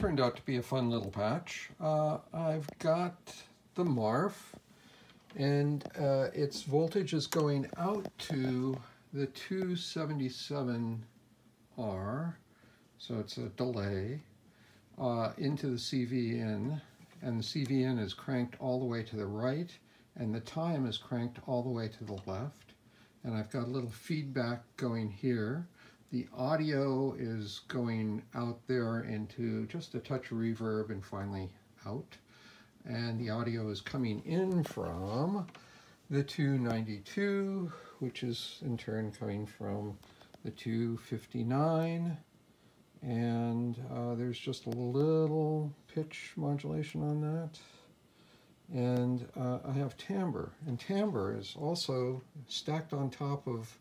turned out to be a fun little patch. Uh, I've got the Marf and uh, its voltage is going out to the 277R, so it's a delay, uh, into the CV-in, and the CV-in is cranked all the way to the right, and the time is cranked all the way to the left. And I've got a little feedback going here. The audio is going out there into just a touch of reverb and finally out. And the audio is coming in from the 292, which is in turn coming from the 259. And uh, there's just a little pitch modulation on that. And uh, I have timbre, and timbre is also stacked on top of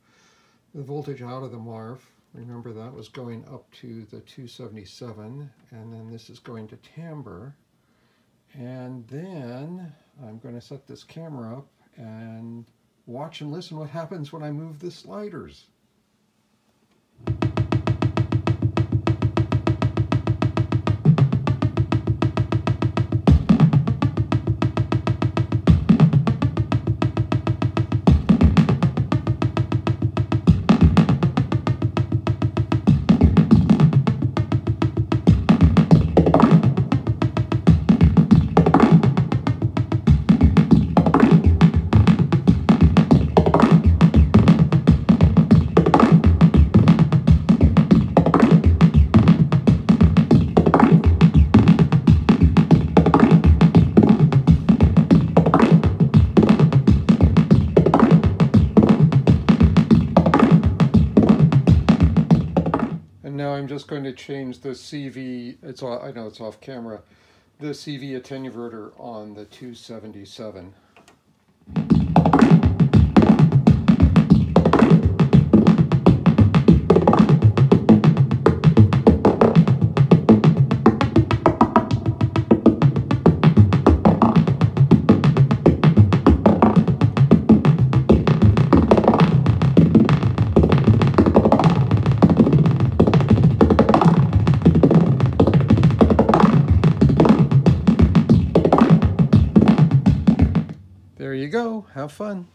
the voltage out of the Marf Remember that was going up to the 277 and then this is going to timbre. And then I'm going to set this camera up and watch and listen what happens when I move the sliders. Now I'm just going to change the CV, it's I know it's off camera, the CV attenuverter on the 277. There you go. Have fun.